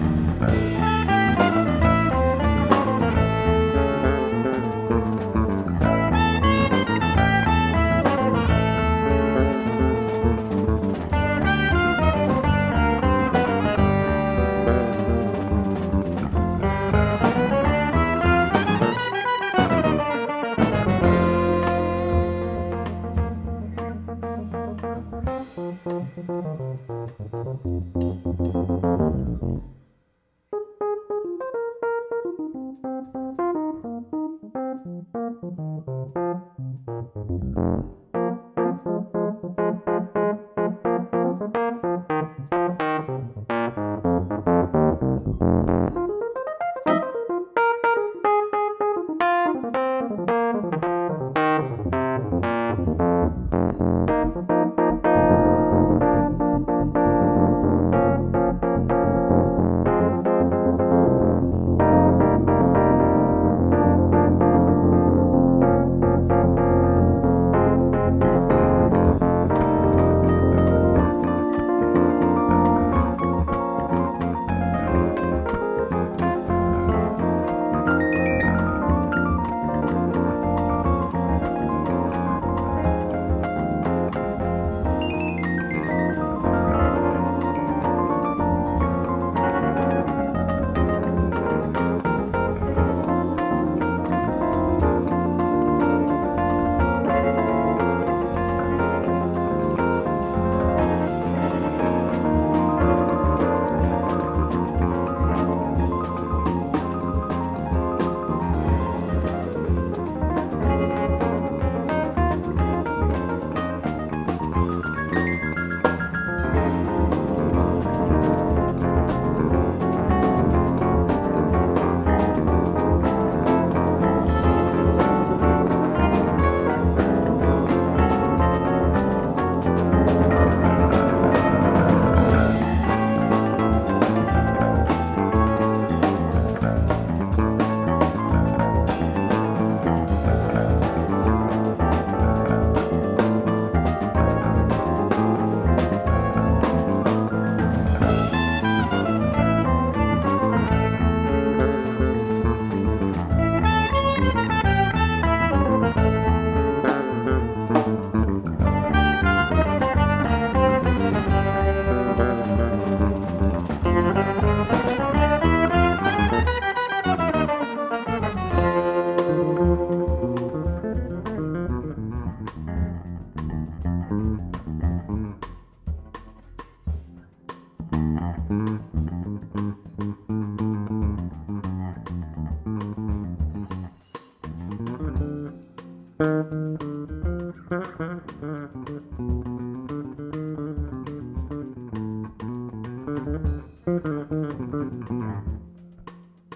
嗯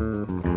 Mm-hmm.